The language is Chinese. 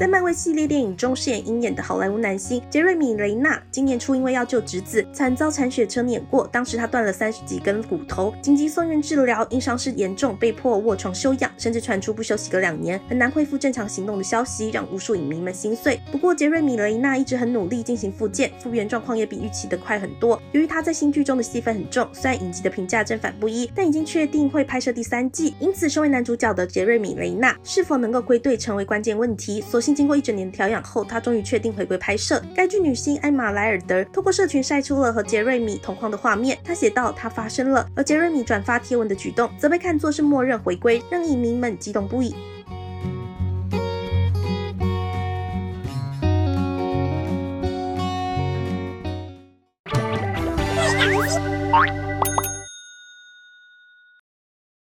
在漫威系列电影中饰演鹰眼的好莱坞男星杰瑞米·雷纳，今年初因为要救侄子，惨遭铲雪车碾过，当时他断了三十几根骨头，紧急送院治疗，因伤势严重被迫卧床休养，甚至传出不休息个两年，很难恢复正常行动的消息，让无数影迷们心碎。不过杰瑞米·雷纳一直很努力进行复健，复原状况也比预期的快很多。由于他在新剧中的戏份很重，虽然影集的评价正反不一，但已经确定会拍摄第三季，因此身为男主角的杰瑞米·雷纳是否能够归队成为关键问题。所幸经过一整年调养后，他终于确定回归拍摄。该剧女星艾玛·莱尔德透过社群晒出了和杰瑞米同框的画面，她写道：“她发生了。”而杰瑞米转发贴文的举动，则被看作是默认回归，让影迷们激动不已。